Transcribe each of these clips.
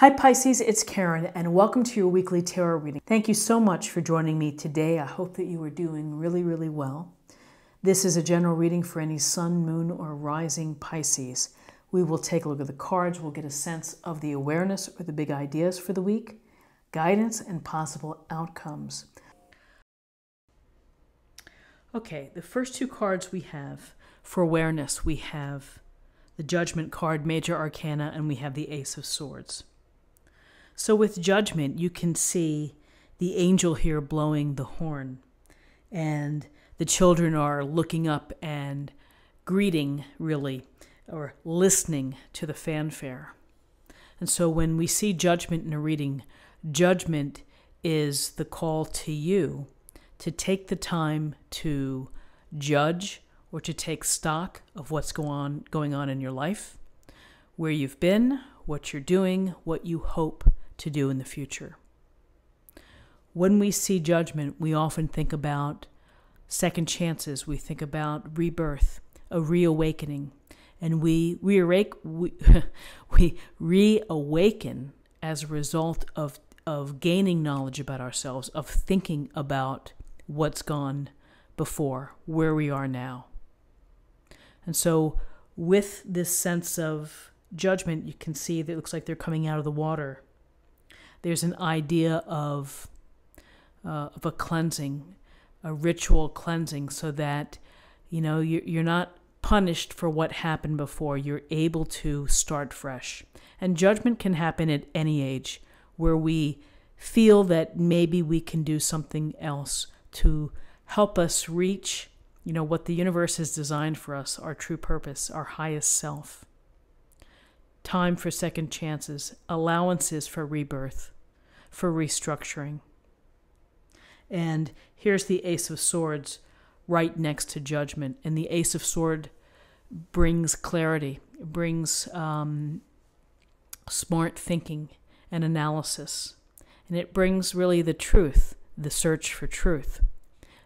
Hi Pisces, it's Karen and welcome to your weekly tarot reading. Thank you so much for joining me today. I hope that you are doing really, really well. This is a general reading for any sun, moon, or rising Pisces. We will take a look at the cards, we'll get a sense of the awareness or the big ideas for the week, guidance, and possible outcomes. Okay, the first two cards we have for awareness, we have the Judgment card, Major Arcana, and we have the Ace of Swords. So with judgment, you can see the angel here blowing the horn, and the children are looking up and greeting, really, or listening to the fanfare. And so when we see judgment in a reading, judgment is the call to you to take the time to judge or to take stock of what's go on, going on in your life, where you've been, what you're doing, what you hope to do in the future. When we see judgment, we often think about second chances, we think about rebirth, a reawakening, and we, we, we, we reawaken as a result of, of gaining knowledge about ourselves, of thinking about what's gone before, where we are now. And so, with this sense of judgment, you can see that it looks like they're coming out of the water there's an idea of uh, of a cleansing, a ritual cleansing, so that you know you're, you're not punished for what happened before. You're able to start fresh, and judgment can happen at any age, where we feel that maybe we can do something else to help us reach you know what the universe has designed for us our true purpose our highest self time for second chances allowances for rebirth for restructuring. And here's the Ace of Swords right next to Judgment. And the Ace of Sword brings clarity, brings um, smart thinking and analysis. And it brings really the truth, the search for truth.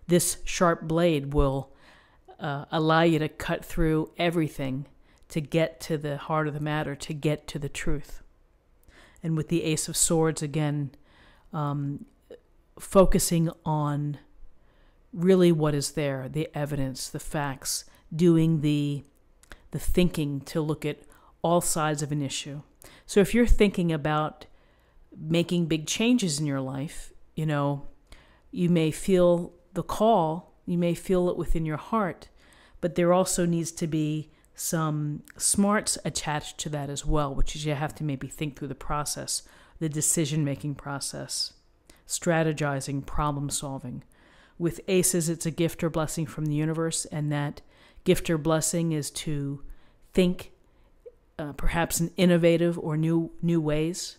This sharp blade will uh, allow you to cut through everything to get to the heart of the matter, to get to the truth. And with the Ace of Swords, again, um, focusing on really what is there the evidence, the facts, doing the, the thinking to look at all sides of an issue. So if you're thinking about making big changes in your life, you know, you may feel the call, you may feel it within your heart, but there also needs to be some smarts attached to that as well, which is you have to maybe think through the process the decision making process, strategizing, problem solving. With ACEs, it's a gift or blessing from the universe, and that gift or blessing is to think uh, perhaps in innovative or new new ways,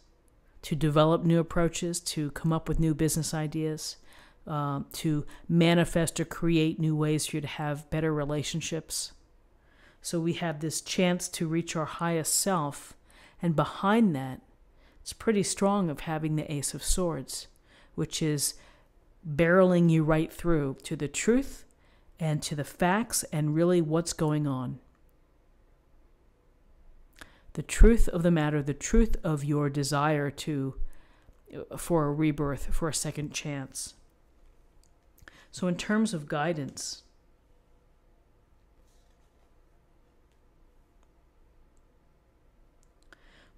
to develop new approaches, to come up with new business ideas, uh, to manifest or create new ways for you to have better relationships. So we have this chance to reach our highest self, and behind that it's pretty strong of having the Ace of Swords, which is barreling you right through to the truth and to the facts and really what's going on. The truth of the matter, the truth of your desire to for a rebirth, for a second chance. So in terms of guidance,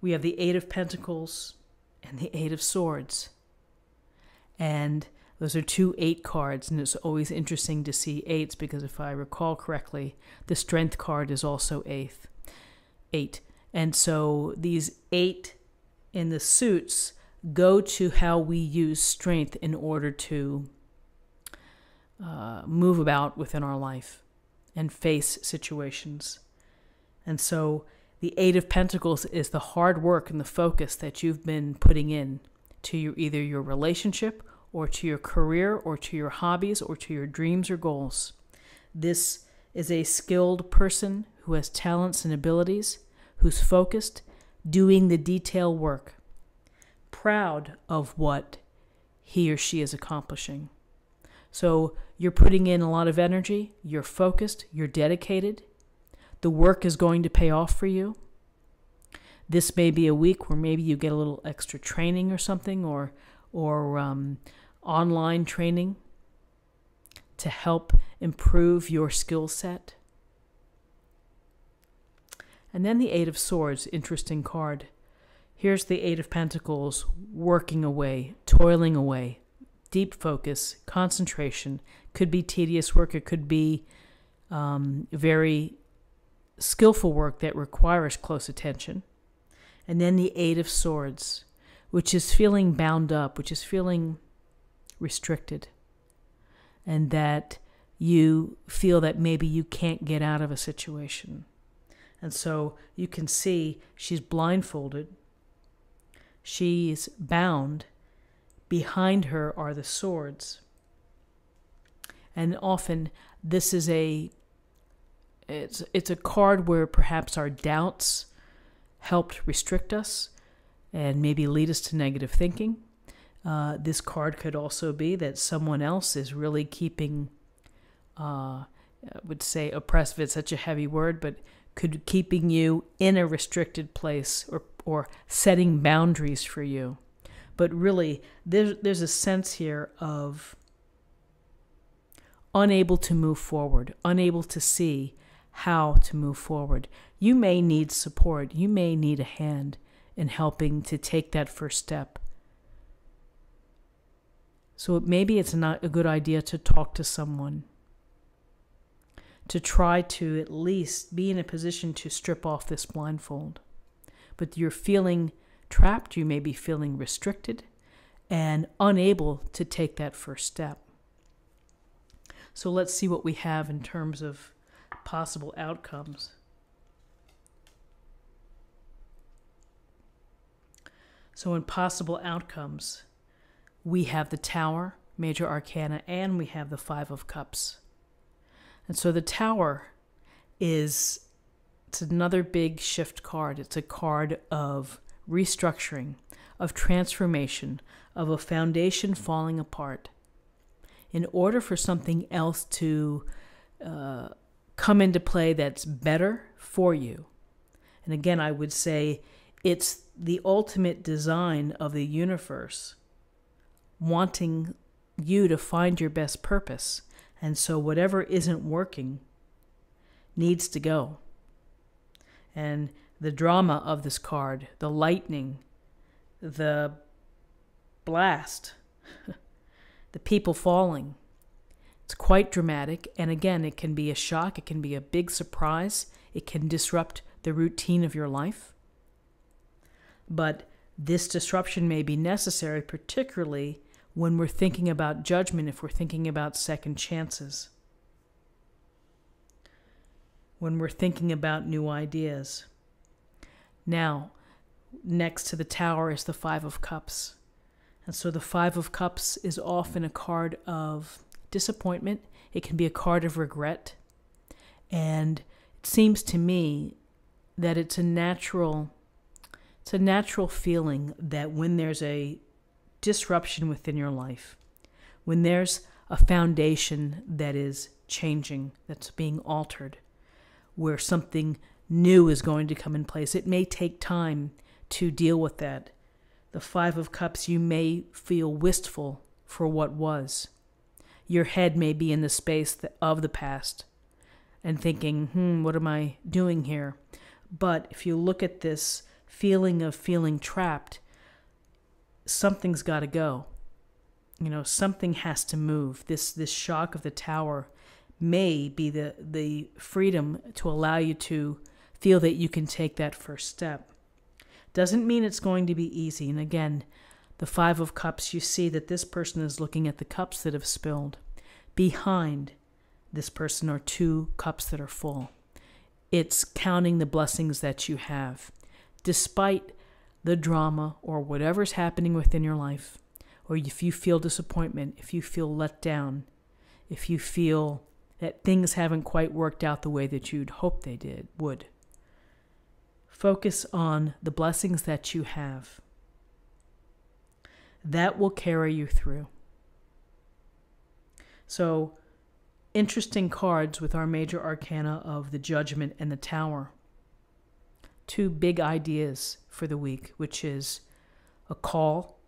we have the Eight of Pentacles and the Eight of Swords. And those are two eight cards, and it's always interesting to see eights because if I recall correctly, the Strength card is also eighth, eight. And so these eight in the suits go to how we use strength in order to uh, move about within our life and face situations. And so the Eight of Pentacles is the hard work and the focus that you've been putting in to your, either your relationship or to your career or to your hobbies or to your dreams or goals. This is a skilled person who has talents and abilities, who's focused, doing the detail work, proud of what he or she is accomplishing. So you're putting in a lot of energy, you're focused, you're dedicated, the work is going to pay off for you. this may be a week where maybe you get a little extra training or something, or or um, online training to help improve your skill set. And then the Eight of Swords, interesting card. Here's the Eight of Pentacles working away, toiling away, deep focus, concentration. Could be tedious work, it could be um, very skillful work that requires close attention. And then the Eight of Swords, which is feeling bound up, which is feeling restricted, and that you feel that maybe you can't get out of a situation. And so you can see she's blindfolded, she's bound. Behind her are the swords. And often this is a it's it's a card where perhaps our doubts helped restrict us and maybe lead us to negative thinking. Uh, this card could also be that someone else is really keeping, uh, I would say oppressive, it's such a heavy word, but could keeping you in a restricted place or, or setting boundaries for you. But really, there's, there's a sense here of unable to move forward, unable to see how to move forward. You may need support, you may need a hand in helping to take that first step. So maybe it's not a good idea to talk to someone, to try to at least be in a position to strip off this blindfold. But you're feeling trapped, you may be feeling restricted and unable to take that first step. So let's see what we have in terms of possible outcomes. So, in possible outcomes, we have the Tower, Major Arcana, and we have the Five of Cups. And so the Tower is it's another big shift card. It's a card of restructuring, of transformation, of a foundation falling apart. In order for something else to uh, come into play that's better for you. And again, I would say it's the ultimate design of the universe wanting you to find your best purpose. And so, whatever isn't working needs to go. And the drama of this card, the lightning, the blast, the people falling, it's quite dramatic, and again, it can be a shock, it can be a big surprise, it can disrupt the routine of your life. But this disruption may be necessary, particularly when we're thinking about judgment, if we're thinking about second chances, when we're thinking about new ideas. Now, next to the tower is the Five of Cups. And so the Five of Cups is often a card of disappointment, it can be a card of regret. And it seems to me that it's a natural it's a natural feeling that when there's a disruption within your life, when there's a foundation that is changing, that's being altered, where something new is going to come in place, it may take time to deal with that. The Five of Cups, you may feel wistful for what was your head may be in the space of the past and thinking, hmm, what am I doing here? But if you look at this feeling of feeling trapped, something's got to go. You know, something has to move. This this shock of the tower may be the the freedom to allow you to feel that you can take that first step. Doesn't mean it's going to be easy. And again, the Five of Cups, you see that this person is looking at the cups that have spilled. Behind this person are two cups that are full. It's counting the blessings that you have. Despite the drama or whatever's happening within your life, or if you feel disappointment, if you feel let down, if you feel that things haven't quite worked out the way that you'd hoped they did would. Focus on the blessings that you have that will carry you through. So, interesting cards with our major arcana of the Judgment and the Tower. two big ideas for the week, which is a call,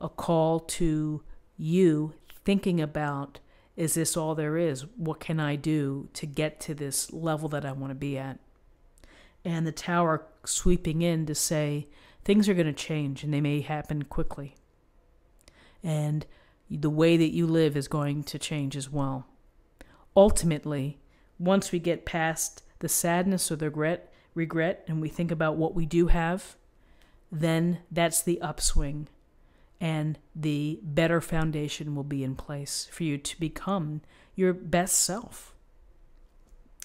a call to you thinking about is this all there is? What can I do to get to this level that I want to be at? And the tower sweeping in to say things are going to change and they may happen quickly. And the way that you live is going to change as well. Ultimately, once we get past the sadness or the regret, regret and we think about what we do have, then that's the upswing and the better foundation will be in place for you to become your best self.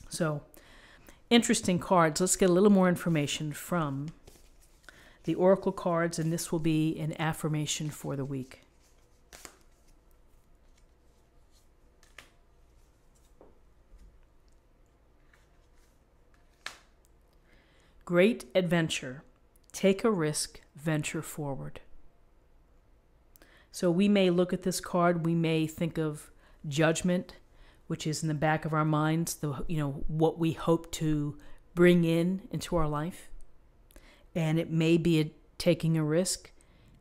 So, interesting cards. Let's get a little more information from the oracle cards, and this will be an affirmation for the week. Great adventure. Take a risk, venture forward. So we may look at this card, we may think of judgment, which is in the back of our minds, the you know what we hope to bring in into our life. And it may be a, taking a risk,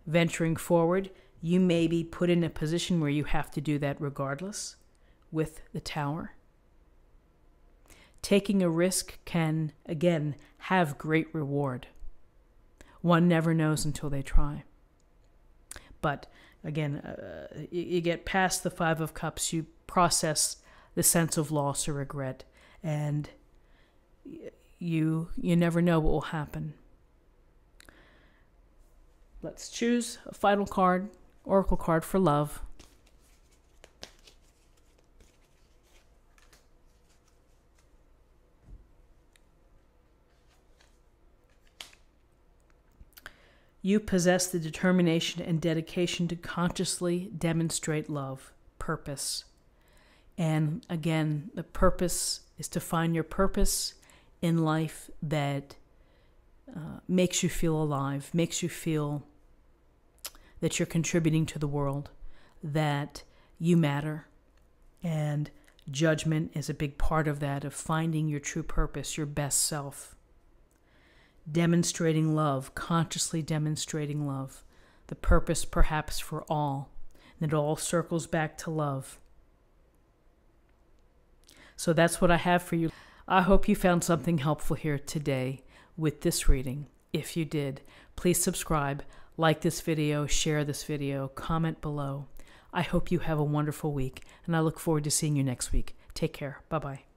venturing forward. You may be put in a position where you have to do that regardless with the tower. Taking a risk can, again, have great reward. One never knows until they try. But again, uh, you, you get past the Five of Cups, you process the sense of loss or regret, and you you never know what will happen. Let's choose a final card, Oracle card for love. You possess the determination and dedication to consciously demonstrate love, purpose. And again, the purpose is to find your purpose in life that uh, makes you feel alive, makes you feel that you're contributing to the world, that you matter. And judgment is a big part of that, of finding your true purpose, your best self demonstrating love, consciously demonstrating love, the purpose perhaps for all. And it all circles back to love. So that's what I have for you. I hope you found something helpful here today with this reading. If you did, please subscribe, like this video, share this video, comment below. I hope you have a wonderful week, and I look forward to seeing you next week. Take care. Bye bye.